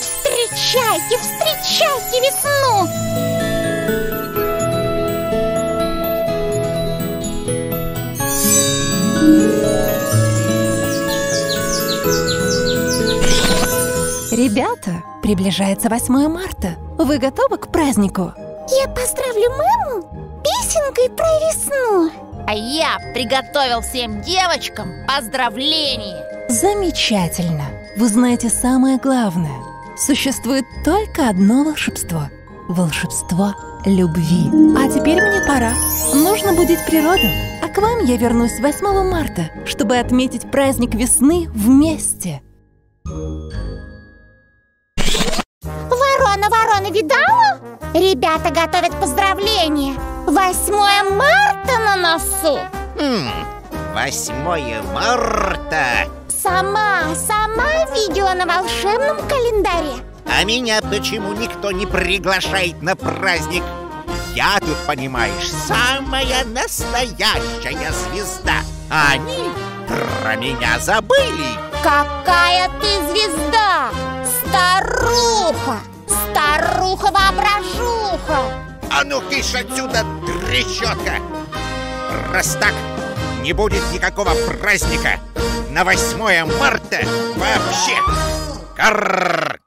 Встречайте, встречайте весну! Ребята, приближается 8 марта. Вы готовы к празднику? Я поздравлю маму песенкой про весну. А я приготовил всем девочкам поздравления. Замечательно. Вы знаете самое главное. Существует только одно волшебство. Волшебство любви. А теперь мне пора. Нужно будить природу. А к вам я вернусь 8 марта, чтобы отметить праздник весны вместе. Ворона, ворона, видала? Ребята готовят поздравления. 8 марта на носу. Хм, 8 марта. Волшебном календаре. А меня почему никто не приглашает на праздник? Я тут, понимаешь, самая настоящая звезда. А они про меня забыли. Какая ты звезда! Старуха! Старуха-воображуха! А ну кыш отсюда, трещотка! Раз так, не будет никакого праздника на 8 марта вообще! Карр!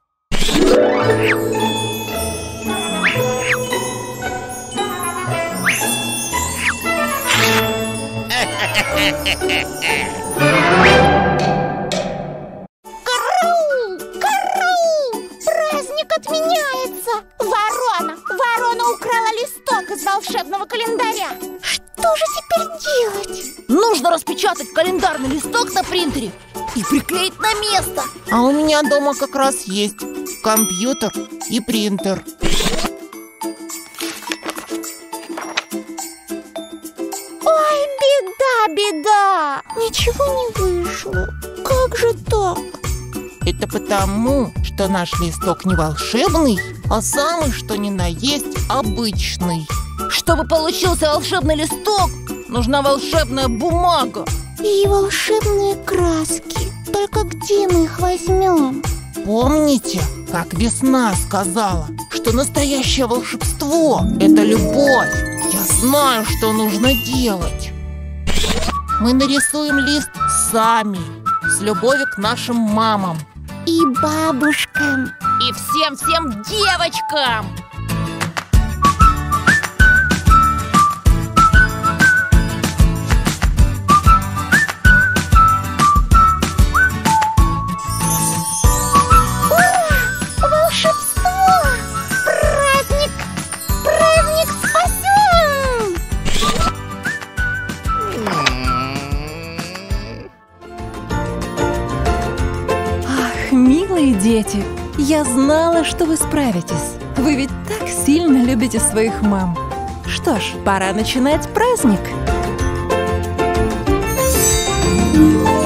Караул! Караул! Праздник отменяется! Ворона! Ворона украла листок из волшебного календаря! Что же теперь делать? Нужно распечатать календарный листок на принтере и приклеить на место. А у меня дома как раз есть компьютер и принтер. Ой, беда, беда! Ничего не вышло. Как же так? Это потому, что наш листок не волшебный, а самый что ни на есть обычный. Чтобы получился волшебный листок, нужна волшебная бумага. И волшебные краски. Только где мы их возьмем? Помните, как весна сказала, что настоящее волшебство – это любовь? Я знаю, что нужно делать. Мы нарисуем лист сами, с любовью к нашим мамам. И бабушкам. И всем-всем девочкам. Милые дети, я знала, что вы справитесь. Вы ведь так сильно любите своих мам. Что ж, пора начинать праздник. Ура!